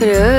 Yeah.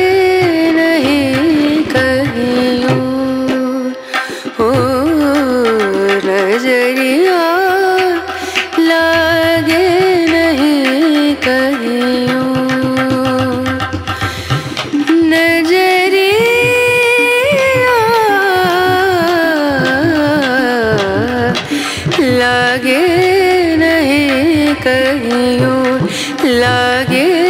लगे नहीं कहीं लगे